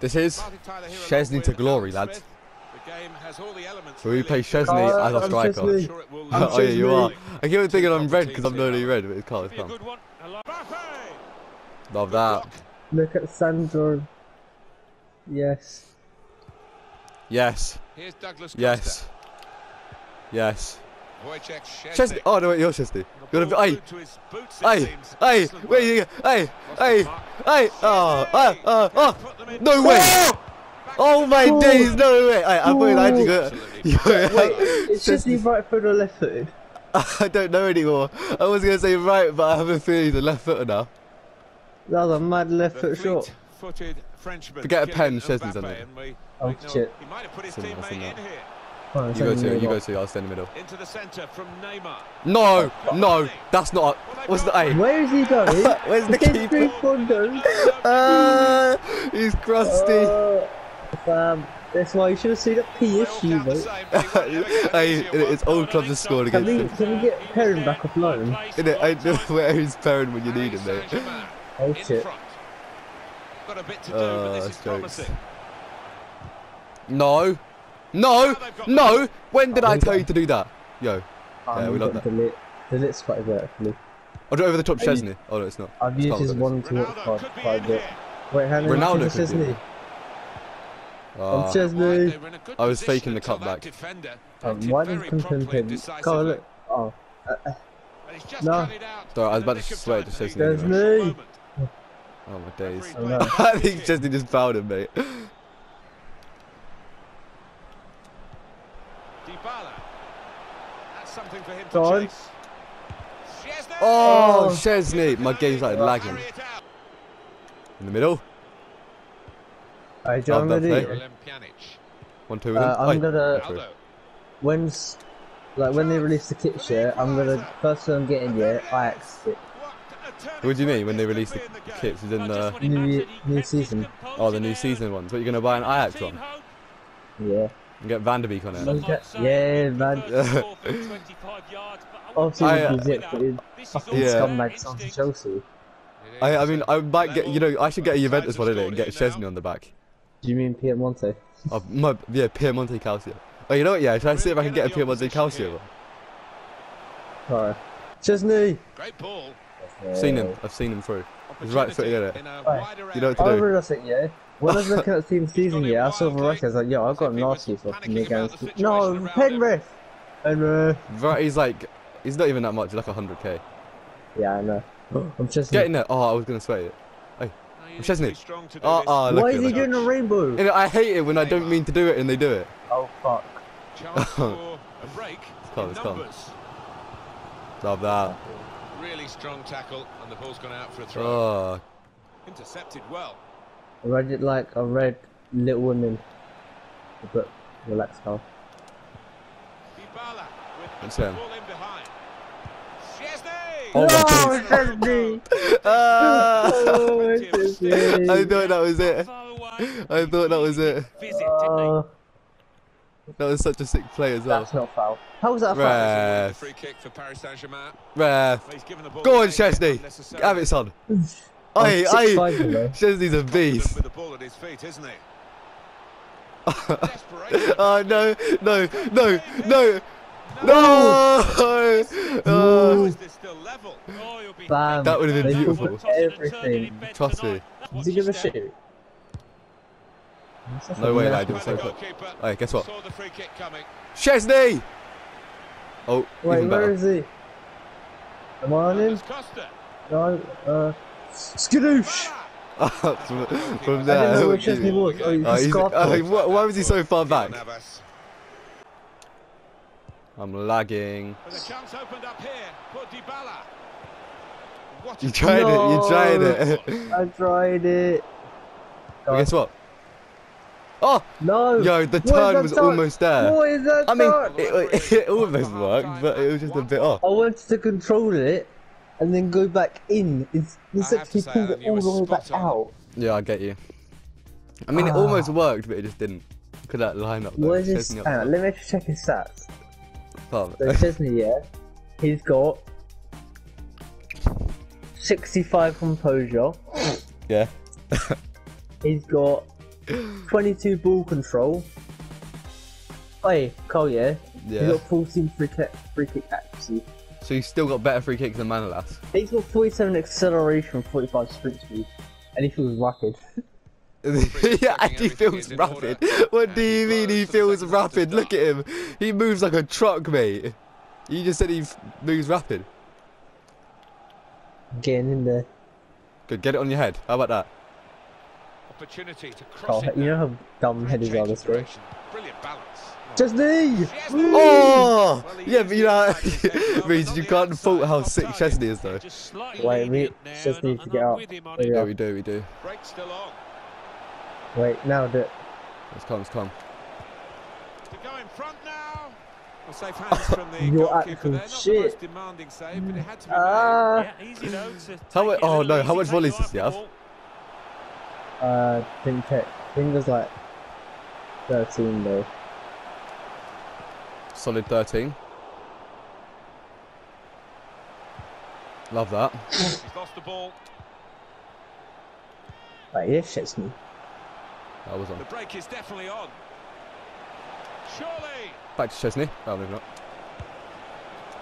This is Szczesny to glory, lads. So we play Szczesny Oh, as a I'm striker. Szczesny. I'm oh yeah, you are. I keep on thinking I'm red because I'm not red, but it's calm, it's calm. Love that. Look at Sandro. Yes. Yes, Here's Douglas yes, yes. Wojciech Szczesny. Chesney. Oh no, wait, you're Szczesny. You're The a, ball hey, glued to his boots, it hey, hey, Excellent where you? work. Hey, Lost hey, his mark. hey. Oh. Put them in. No way. Oh, oh my Oh. days, no way. I, I thought I had to go. Absolutely. Wait, it's just right foot or left footed. I don't know anymore. I was gonna say right, but I have a feeling he's a left footer now. That was a mad left foot shot. fleet-footed Frenchman. Forget a pen, Kylian Szczesny's on it. Oh, shit. He might have put his teammate in here. Oh, You go to, you go to. I'll stay in the middle. Into the centre from Neymar. No, no, that's not. What's the hey? Where is he going? Where's the He's keeper? three pointers. Ah, he's crusty. Oh, fam. That's why you should have seen that They PSG, the mate. same, but he won't ever get an hey, it's old clubs that scored Can against we, him. can we get Perin back off loan? Innit? I know where he's when you need him, mate. Saint-Germain Oh in shit. front. Got a bit to do, Uh, but this is promising. No, no, no. When did I tell you to do that? Yo, Yeah, we love that. Delete. Delete's quite good actually. I'll do it over the top Are Szczesny. Oh no, it's not. I've It's used his one to watch Ronaldo card could be quite a bit. Wait, how many Ronaldo is. Szczesny? Ah. I'm Szczesny. They were in a good I was faking the until cut that back. defender Um, acted why very does Clinton promptly and pin? decisively. Come on, look. Oh, And he's No. cut it out Sorry, I was about to swear to Szczesny There's He's me. at the moment. Oh my days. Referee's I I think Szczesny just fouled him, mate. Dybala. That's something for him to on. chase. Oh, Oh. Szczesny. My game's like lagging. Carry it out. In the middle. Alright, John, Love that ready? play. Miralem Pjanic. One, two, Uh. I'm Oi. gonna- Go for it. Aldo. When's like when they release the kit share, I'm gonna first one I'm getting yeah, Ajax kit. What do you mean when they release the kits? Is in the New new season. oh the new season ones? What you gonna buy an Ajax one Yeah. And get Van der Beek on it? Look yeah, man. Obviously, I, uh, with it, but it fucking Yeah. scumbags onto Chelsea. I I mean I might get you know I should get a Juventus one in it and get Szczesny on the back. Do you mean Piemonte? Oh, my, yeah, Piemonte Calcio. Oh, you know what? Yeah, should I see if I can get a Piemonte Calcio one? Alright. Szczesny! Great ball. I've seen him. I've seen him through. He's right footed, Opportunity innit? in a Right. wider You know what I to do. realised it, yeah. When I was looking at Team Season, yeah, I saw Verratti, I was like, yo, I've got nasty for from the games. No, Penrith! Penrith! Right, he's like, he's not even that much. He's like 100k. Yeah, I know. I'm Szczesny. getting in there. Oh, I was gonna sweat it. No, you need Szczesny. to be strong to do Oh, oh, look Why is he that. doing a rainbow? You know, I hate it when I don't mean to do it and they do it. Oh, fuck. Chance for a break calm, in it's calm. numbers. Love that. Really strong tackle, and the ball's gone out for a throw. Oh, Intercepted well. I read it like I read Little Women. But relax, Carl. Dybala with That's the him. ball in behind. Oh my no, Szczesny! Ah! Oh, Szczesny! I thought that was it. I thought that was it. Oh, That was such a sick play as well. that's not foul. How was that a foul? Ref. The free kick for Paris Saint-Germain. Ref. He's given the ball Go on, Szczesny. Have it, son. I'm Aye, aye. 6'5", you know. Szczesny's a beast. With the ball at his feet, isn't he? Oh, no, no, no, no. No! Oh, Is this still level? Bam. That would've been beautiful. put Everything. Trust me. Did he give a shit? No way, lad. It was so quick. goalkeeper Hey, guess what? Saw the free kick coming. Szczesny! Oh, Wait, even where better. is he? Am I on him? No, uh, skadoosh! from, from I there. didn't know where Szczesny was. Oh, Oh, he's he's, scarfed oh, why, why was he so far back? I'm lagging. But the chance opened up here for Dybala. What You a tried it, you tried it. I tried it. But guess what? Oh, No! yo, the What is turn was touch? almost there. What is that I mean, touch? it, it almost worked, but it was just a bit off. I wanted to control it and then go back in. It's, I have it's he pulled it all the way back on. out. Yeah, I get you. I mean, it Ah. almost worked, but it just didn't. Look at that lineup. though. What is his Szczesny up hang on, let me actually check his stats. Palm. So Szczesny, yeah, he's got 65 composure, yeah. He's got 22 ball control. Hey, Cole, yeah? Yeah. He's got 14 free kick, free kick accuracy. So he's still got better free kicks than Manolas. He's got 47 acceleration, 45 sprint speed, and he feels rapid. yeah, and he feels rapid. What do you mean he feels rapid? Look at him. He moves like a truck, mate. You just said he moves rapid. Getting in there. Good, get it on your head. How about that? Opportunity to Oh, cross it you know how dumb headers are Change this of way. Brilliant balance. Szczesny! Oh! Well, he Yeah, used but you know, impact his head well, Reece, but you can't the fault how sick off. Szczesny is, though. Just slightly Wait, lenient we just need to get out. with him on There it. we Yeah, are. we do, we do. Break still on. Wait, now do it. It's calm, it's calm. To go in front now. Well, safe hands from the You're goalkeeper actual there. Not shit. most demanding save, but it had to be made. Ah, Yeah, easy though to How take mu- it a oh, no, how much take volleys the does he eye have? uh, didn't check. I think there's like 13 though. Solid 13. Love that. He's lost the ball. Like, yeah, Szczesny. That was on. The on. break is definitely on. Surely. Back to Szczesny. Oh, maybe not.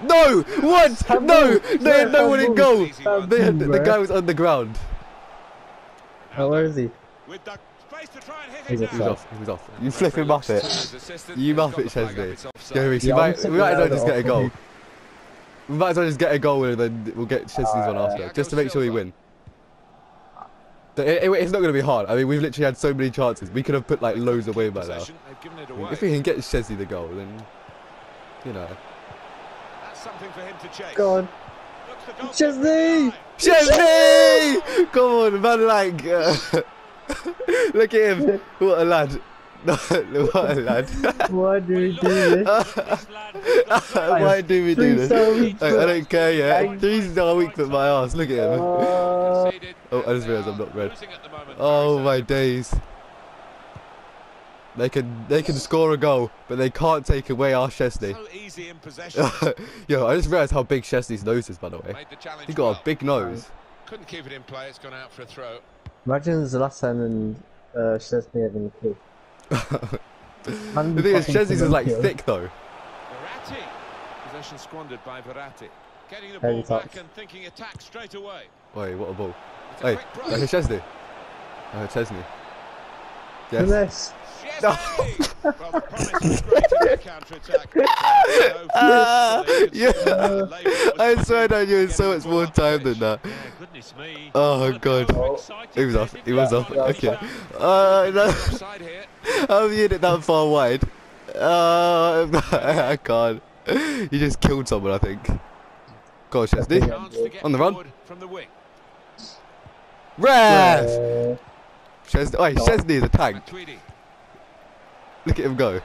No! What? Handball. No! They had no one in Handball. goal! They had, the guy was on the ground. Oh, where is he? With to try and hit He's it He was off. He was off. You flip him off it. You muff it, Szczesny. Go, Reece. We might, I'm we might as well just get a goal. We might as well just get a goal and then we'll get Szczesny's one Uh, after, just to make sure we win. It- it- it's not going to be hard. I mean, we've literally had so many chances. We could have put like loads away by now. Possession, They've given it away. If we can get Szczesny the goal, then you know. That's something for him to chase. Go on. Looks the Szczesny! Szczesny! Come on, man! Like, uh, look at him. What a lad! what a lad! Why do we do this? This lad has got Why do we do this? I, I don't care. Yeah, Thank he's not weak for my ass. Look at him. Uh, Oh, I just realised I'm not red. at the moment, Oh my days. They can they can score a goal, but they can't take away our Szczesny. So easy in possession. Yo, I just realised how big Szczesny's nose is, by the way. Made the He got well. a big nose. Couldn't keep it in play. It's gone out for a throw. Imagine it's the last time and uh, Szczesny having a kick. Man, The thing is, Szczesny's is like kill. thick though. Verratti. Possession squandered by Verratti. Getting the Heavy ball back and thinking attack straight away. Wait, what a ball. It's a Hey, quick look Szczesny. Oh, Szczesny. Yes. Finesse. Szczesny! well, the promise was great in the counter-attack. Ah, yeah. I swear I knew it so much more time than that. Yeah, goodness me. Oh, God. goal, exciting He was off. defending He was off. Van Okay. Dijk. Uh, no. Offside here. How have you hit it that far wide? Uh, I can't. You just killed someone, I think. Go on, Szczesny. Yeah. Chance to get On the run. From the wing. Ref! Uh, Szczesny. Wait, No. Szczesny is a tank. Matuidi. Look at him go. Hey,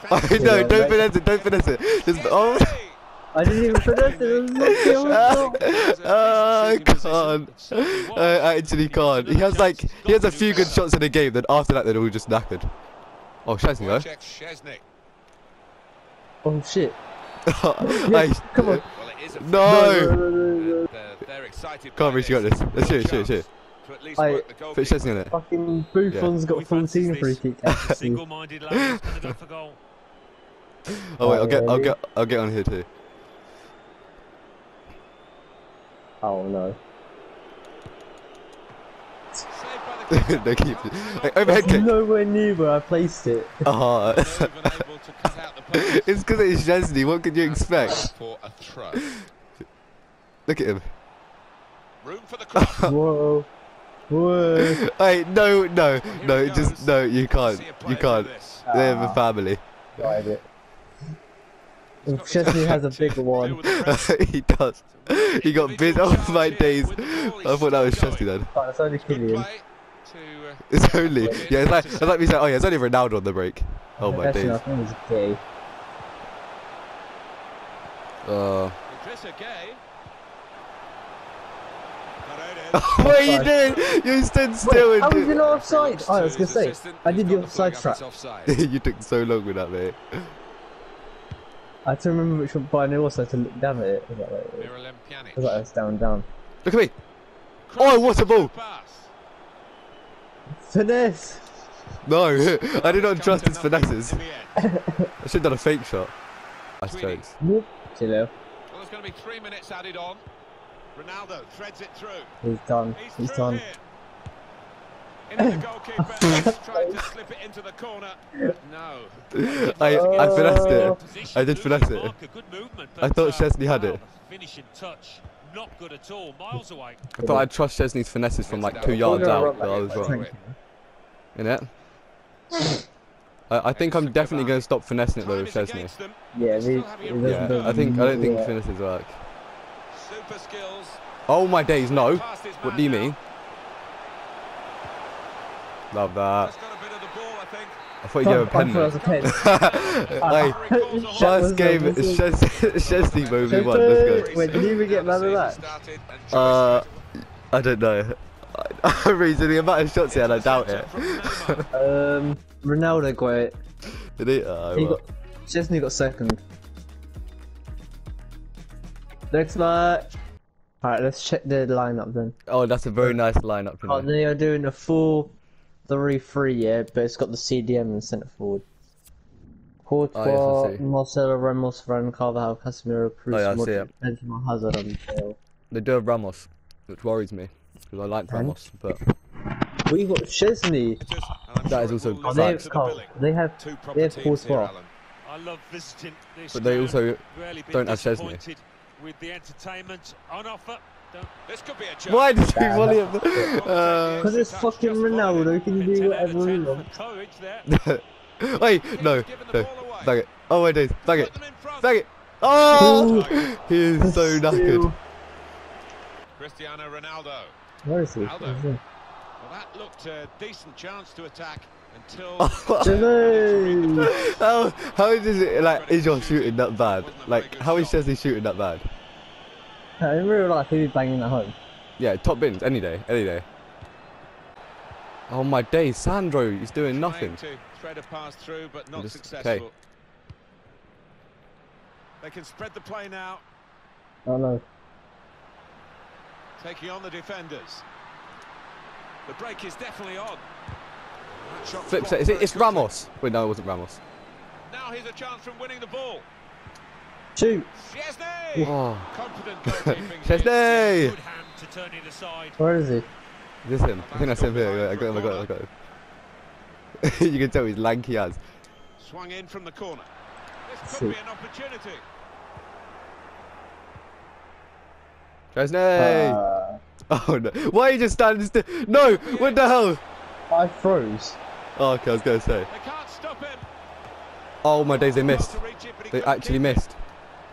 Oh, no, don't mate. finesse it, don't finesse it. Just, oh, I didn't even finesse it. It was not kill. oh, ah, I can't. I actually can't. He has like, he has a few good shots in the game, then after that they're all just knackered. Oh, Szczesny though. Oh shit. Hey, Come on. Well, it is a No! They're, they're excited Come on, by Reece, you got this. Let's shoot, shoot, shoot. To at least Aye. work the Put goalkeeper. Szczesny on it. Fucking Buffon's Who got fancies 14 free this? kick. Single-minded lad gonna go for goal. Oh wait, I'll get, I'll oh, get, I'll get on here too. Oh no. Saved by the keeper. they keep it. Hey, overhead kick. Nowhere near where I placed it. Oh, Move and able to cut out the pass. it's because it's Szczesny. What could you expect? For a throw. Look at him. Room for the cross. Whoa. Whoa. Hey, no, no, no, just no. You can't. You can't. They have a family. Tried it. He's If got the Szczesny has a big one. with the pressure. he does. He got bit Individual off my days. with the ball, he's I thought that was still Szczesny then. Oh, it's only Good Kylian. play to, uh, It's only. Yeah, it's like it's like we said. Oh yeah, it's only Ronaldo on the break. Oh my Actually, days. I think it's gay. Uh, Idrissa Gueye. Paredes. Oh what are you doing? You stood still Wait, how was you not offside? Oh, I to was gonna say, I did got the the flag offside up, trap. you took so long with that, mate. I had to remember which one, but I knew also to look down at it. I was like, wait, Miralem Pjanic. I was like, it's down, down. Look at me. Oh, what a ball. Pass. Finesse. No, I did not trust his Comes finesses. in the end. I should have done a fake shot. That's Tweedy. jokes. Whoop. Chill out. Well, there's going to be three minutes added on. Ronaldo threads it through. He's done. He's, He's through done. here. Into the goalkeeper. He's trying to slip it into the corner. No. I, I finessed Oh. it. I did Louis finesse it. Mark, a good movement, I thought uh, Szczesny had it. Finishing touch, not good at all. Miles away. I thought I'd trust Szczesny's finesses from like two yards out, but I was wrong. Thank In it? I, I think I'm definitely going to stop finessing it though Time with Szczesny. Yeah, Still we- have it it doesn't- Yeah, I think I don't think finesses work. Super skills. Oh my days, no. What do you mean? Love that. That's got a bit of the ball, I thought you gave a pen. I thought it was a pen. Hey, Referee calls a hold. That was first game, whistle. Szczesny movie one. Let's Wait, did he even get man of that? Uh, I don't know. I reason the amount of shots he had, I doubt it. Um, Ronaldo got it. Did he? Oh, He well. got, Szczesny got second. Next match. Alright, let's check the lineup then. oh, that's a very nice lineup. Oh, You they are doing a full 3-3, yeah, but it's got the CDM in centre forward. Courtois, Oh, yes, Marcelo Ramos, Varane, Carvajal, Casemiro, Kroos, Oh, yeah, Modric. Benzema, Hazard on the tail. They do have Ramos, which worries me because I like And? Ramos, but We got Szczesny. That is also Oh, they, to the oh, they have Two they have teams here, Courtois. I love visiting this but they also Rarely don't have Szczesny. Disappointed With the entertainment on offer. Don't This could be a chance. why did you Nah, volley him? Because Uh, it's fucking Ronaldo, can you do whatever you want? Courage there. wait, no, He's given the no, ball away. bang it. Oh my days, bang it, Put them in front. bang it. Oh, he is so knackered. Cristiano Ronaldo. Where is he? Ronaldo. Where is he? Well, that looked a decent chance to attack until. Szczesny! How how is it like is your shooting that bad? Like how is Szczesny shooting that bad? In real life, he'd banging at home. Yeah, top bins any day, any day. Oh my day, Sandro, he's doing nothing. Thread a pass through, but not Just- successful. okay. They can spread the play now, Oh no. taking on the defenders. The break is definitely on. That shot was Flip set, it, it's. Ramos. Wait, no, it wasn't Ramos. Now here's a chance from winning the ball. Shoot! Szczesny! Oh, Szczesny! Good hand to turn it aside. Where is he? Is this him? I think that's him here. I got him, I got him, I got him. you can tell he's lanky as. Swung in from the corner. This could be an opportunity. Szczesny! Uh, oh no. Why are you just standing still? No! What the hell? I froze. Oh, okay, I was going to say. They can't stop him. Oh my days, they missed. to reach it, but he They actually missed.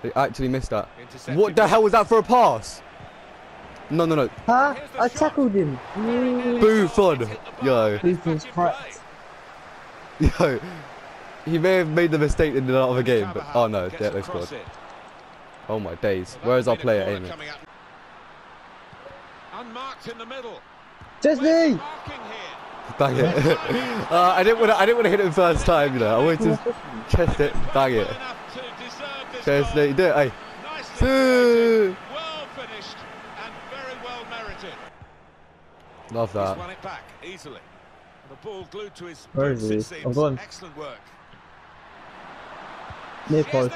They actually missed that. What the hell was that for a pass? No, no, no. Huh? I tackled him. Buffon. Yo, This was cracked. yo. He may have made the mistake in the other game, but oh no, Gets yeah, they scored. Oh my days. Where's our player the aiming? Unmarked in the middle. Szczesny! Marking here. Bang it. uh, I didn't want to. I didn't want to hit him first time. You know, I wanted to chest it, bang it. Well enough to deserve this Szczesny, goal. do it. Hey. Two. well finished, and very well merited. Love that. He's that. won it back easily. The ball glued to his Where boots, it he? seems. I've gone. Excellent work. Near post.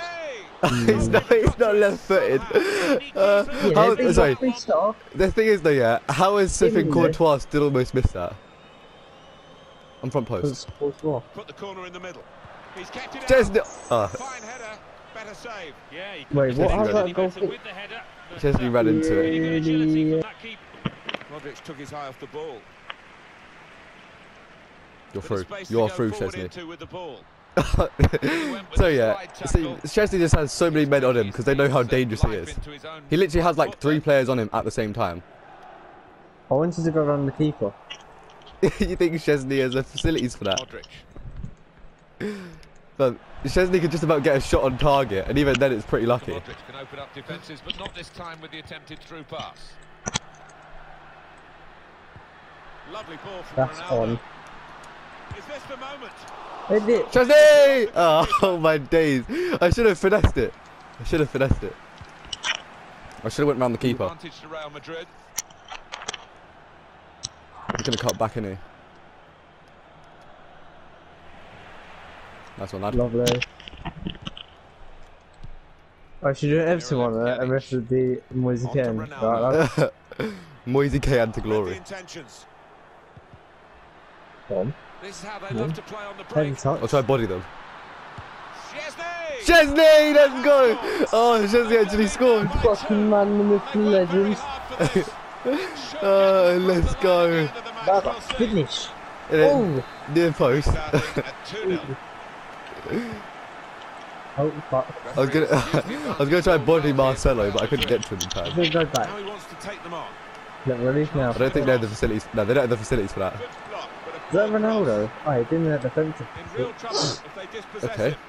He's not. He's not left-footed. Uh, Yeah, sorry. got free stuff. The thing is, though, yeah. How has Give Sifin me Courtois still almost missed that? I'm front post. Put the corner in the middle. He's kept it Szczesny. out. Oh, Fine ah. header. Better save. Yeah, he Wait, could what? have How's that any goal with the header, Szczesny ran into it. really good agility from that keeper. Modric took his eye off the ball. You're through. You're through, Szczesny. with the ball. so yeah, see, Szczesny just has so many men on him because they know how dangerous he is. He literally has like three players on him at the same time. I wanted to go around the keeper. you think Szczesny has the facilities for that? Modric. But Szczesny could just about get a shot on target, and even then it's pretty lucky. Modric can open up defences, but not this time with the attempted through pass. Lovely ball from That's Ronaldo. on. Is this the moment? Is it? Szczesny! Oh my days! I should have finessed it. I should have finessed it. I should have went round the keeper. Advantage to Real Madrid. He's going to cut back, in here. Nice one, lad. Lovely. I should do an Everton one that, and rest of the Moisey K. Right, to glory. One. I'll try body them. Szczesny, let's go! Oh, Szczesny actually scored. Fucking man with legends. Oh, let's go. That's finish. Oh! Near post. Oh, fuck. I was gonna, I was gonna try body Marcelo, but I couldn't get to him in I time. think go back. he wants to take them on. Look, release now. I don't think they have the facilities. No, they don't have the facilities for that. Good block, but a Is that Ronaldo? Oh, he didn't have defensive. in real trouble if they dispossess Okay. him.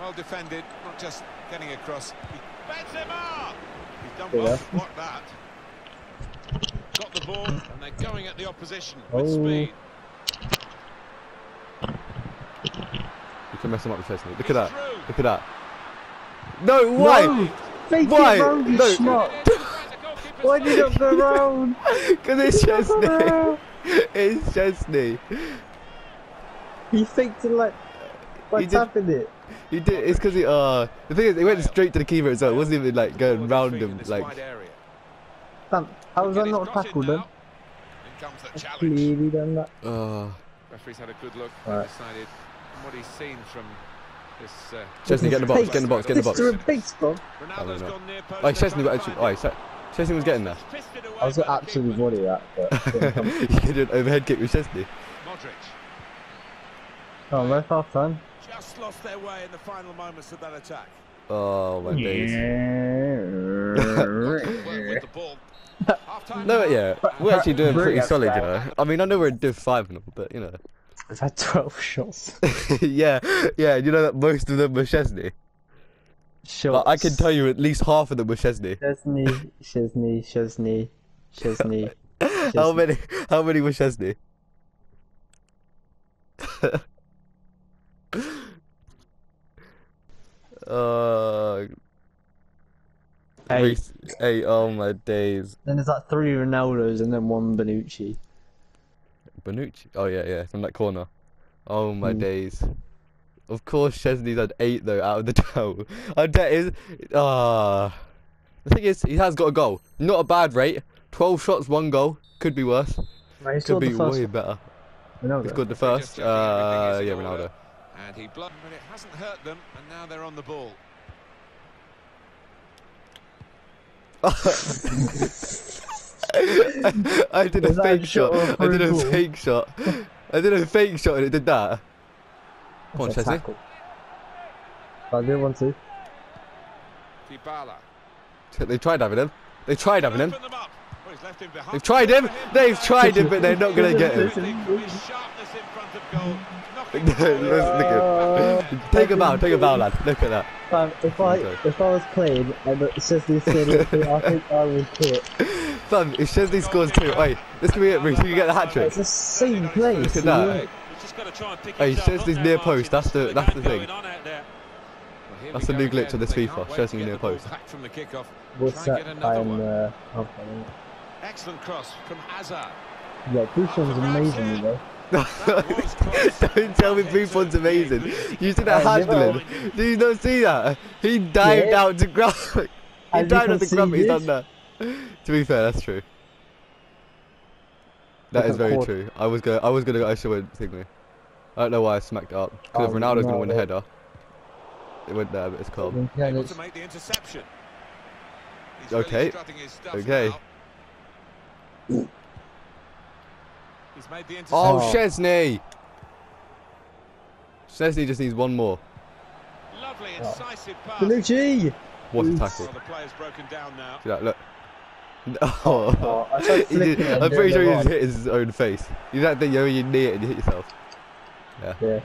Well defended, not just getting across. Benzema! He's done Yeah. well to block that. Got the ball, and they're going at the opposition with Oh. speed. You can mess them up with Szczesny. Look at that. Through. Look at that. No, why? No! Fake Why? it round, you No. schmuck! Why did you not go round? Because it's Szczesny. It's Szczesny. He faked it like by He did- it. He did. It's because he. Uh, the thing is, he went straight to the keeper as well. It wasn't even like going round feet in him. this Like, wide area. How was Get that his not cross in tackled then? now. In comes the I've challenge. Clearly done that. uh, Referee's had a good look Right. and decided from what he's seen from this. Uh, Szczesny, get in the box. Get in the box. Get in the box. Mr. a big spot. Ronaldo's know. gone near post. Oh, they're Szczesny trying got actually. Oh, him. Che- Szczesny was getting there. Fisted away I was by the absolutely keeper. that, but didn't come. he did an overhead kick with Szczesny. Modric Oh, we're half time. just lost their way in the final moments of that attack. Oh my days. Work with the ball. No, yeah, we're actually doing pretty solid, you know. I mean, I know we're in Div Five and all, but you know. I've had 12 shots. yeah, yeah. You know that most of them were Szczesny. Shots. Like, I can tell you at least half of them were Szczesny. Szczesny, Szczesny, Szczesny, Szczesny. How many? How many were Szczesny? uh, Eight. Reece- eight. Oh my days. Then there's like three Ronaldos and then one Bonucci. Bonucci. Oh yeah, yeah, from that corner. Oh my Mm. days. Of course, Szczesny's had eight though out of the twelve. I bet is. Ah. the thing is, he has got a goal. Not a bad rate. Twelve shots, one goal. Could be worse. Right, Could be way better. Ronaldo. He scored the first. Uh, yeah, Ronaldo. And he blocked, but it hasn't hurt them, and now they're on the ball. I did a Was that a fake shot shot. or a I did a fake shot. I did a fake shot and it did that. Come on, That's a Szczesny. tackle. I did one too. Dybala. They tried having him. They tried having him. Them up. He's left him behind. They've tried him. They've tried him, but they're not gonna get him. Look the at- out. Take a bow. Take a bow, lad. Look at that. Fam, if I Okay. if I was playing and it says this said it, I think I would quit. Fam, if Szczesny scores two, wait, this could be it, Reece. You get the hat trick. It's the same place. Look at that. know. He's just got to try and pick Hey, Szczesny's near post, that's the- that's the thing. going on out there. Well, That's the new glitch again. on this FIFA, can't Szczesny near post. From the. What's that? I'm uh. Excellent cross from Hazard. Yeah, Buffon's amazing, you know. Don't tell me Buffon's amazing. You see that uh, Hey, never- handling? Do you not see that? He dived Yeah. out to grab. he Have you dived out to grab. He's done that. To be fair, that's true. That Look is very Cord. true. I was gonna. I was gonna. I should win thingy. I don't know why I smacked it up. Because if Oh, Ronaldo's gonna win the no. header, it went there, but it's calm. Yeah, Able it's- to make the interception. He's Okay. strutting his stuff Okay. Now. He's made the interception. Oh, Oh. Szczesny! Szczesny just needs one more. Lovely incisive pass. Bonucci! What a tackle! Well, the player's broken down now. See that? Look. Oh. Oh, I tried He did- flicking it and I'm pretty sure the he just hit his own face. You don't think you're you knee it and you hit yourself. Yeah.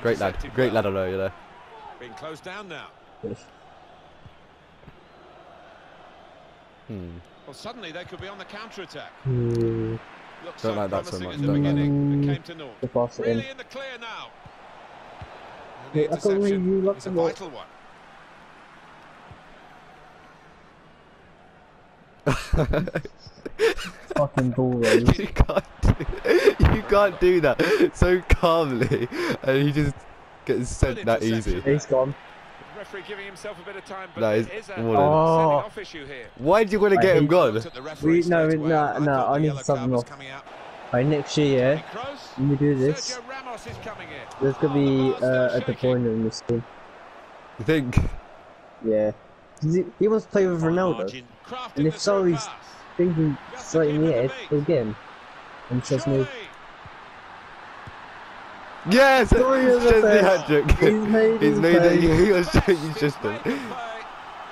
Great lad. Great lad, I know, you know. Being closed down now. Hmm. Well, suddenly they could be on the counter attack. Hmm, Looks Don't so like that so much, the don't. beginning. It came to naught. The pass Really in. in the clear now. And the Yeah, I can't believe you interception locked a vital one. Fucking ball you can't do, you can't do that so calmly and he just getting sent that easy. He's gone. Referee giving himself a bit of time, but That there is is a more sending than- Oh. off issue here. Why do you want to I get him gone? Looked at the referee We- no, straight we- away. no, I no, I need something to sub card him was off. coming out. Right, next year, Toni Kroos. when we do this, Sergio Ramos is in. there's gonna be uh, a De Bruyne in this team. You think? Yeah. He, he wants to play with Ronaldo. And if the so, he's thinking straight in the head, he'll get him. And trust me, Surely. Yes! The Szczesny best. hat trick. He's made He's made it. He was you just made then. good play,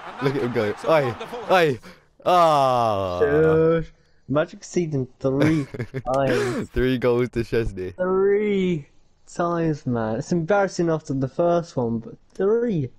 and Look at him go. completes a Aye, wonderful aye. Ah. Magic conceding three times. Three goals to Szczesny. Three times, man. It's embarrassing after the first one, but three.